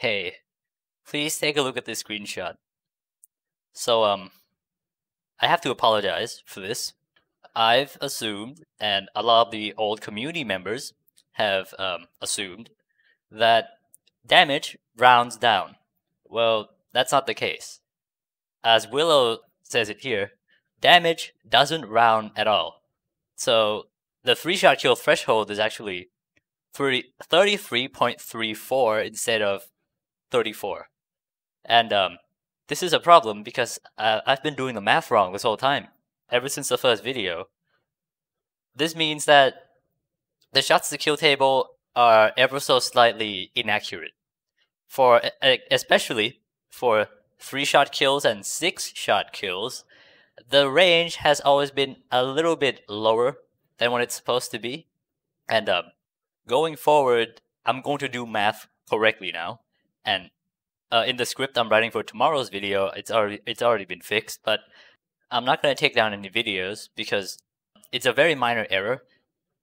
Hey, please take a look at this screenshot. So, um, I have to apologize for this. I've assumed, and a lot of the old community members have um, assumed, that damage rounds down. Well, that's not the case. As Willow says it here, damage doesn't round at all. So the three shot kill threshold is actually 30, 33.34 instead of 34. And um, this is a problem because uh, I've been doing the math wrong this whole time, ever since the first video. This means that the shots to kill table are ever so slightly inaccurate. For especially for three shot kills and six shot kills, the range has always been a little bit lower than what it's supposed to be. And um, going forward, I'm going to do math correctly now. And uh, in the script I'm writing for tomorrow's video, it's already it's already been fixed. But I'm not going to take down any videos because it's a very minor error,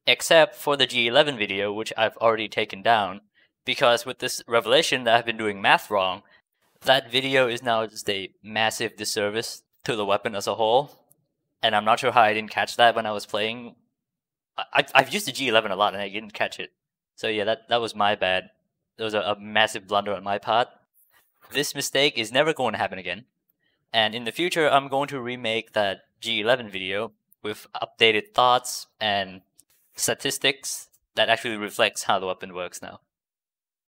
except for the G11 video, which I've already taken down. Because with this revelation that I've been doing math wrong, that video is now just a massive disservice to the weapon as a whole. And I'm not sure how I didn't catch that when I was playing. I, I've used the G11 a lot and I didn't catch it. So yeah, that, that was my bad. It was a, a massive blunder on my part. This mistake is never going to happen again. And in the future, I'm going to remake that G11 video with updated thoughts and statistics that actually reflects how the weapon works now.